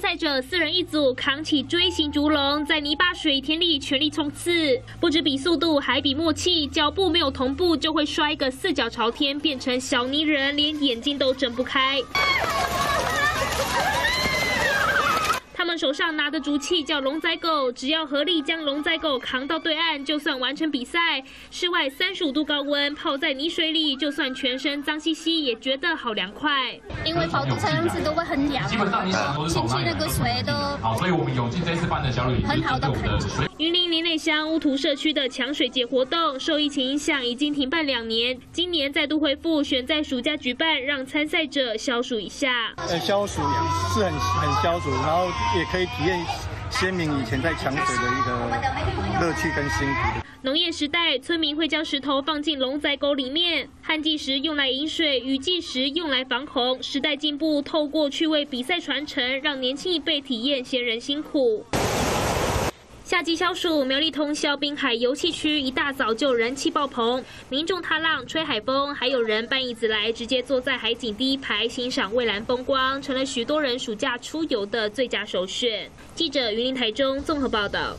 赛者四人一组，扛起锥形竹笼，在泥巴水田里全力冲刺。不止比速度，还比默契，脚步没有同步就会摔个四脚朝天，变成小泥人，连眼睛都睁不开。手上拿的竹器叫龙仔狗，只要合力将龙仔狗扛到对岸，就算完成比赛。室外三十五度高温，泡在泥水里，就算全身脏兮兮，也觉得好凉快。因为跑步这样子都会很凉，基本上你想都是从进去那个水都好，所以我们永进这次办的小旅很好的水。云林林内乡乌图社区的抢水节活动，受疫情影响已经停办两年，今年再度恢复，选在暑假举办，让参赛者消暑一下。呃，消暑是很很消暑，然后。也可以体验先民以前在抢水的一个乐趣跟辛苦。农业时代，村民会将石头放进龙仔沟里面，旱季时用来饮水，雨季时用来防洪。时代进步，透过趣味比赛传承，让年轻一辈体验先人辛苦。夏季消暑，苗栗通霄滨海游戏区一大早就人气爆棚，民众踏浪、吹海风，还有人搬椅子来，直接坐在海景第一排欣赏蔚蓝风光，成了许多人暑假出游的最佳首选。记者云林台中综合报道。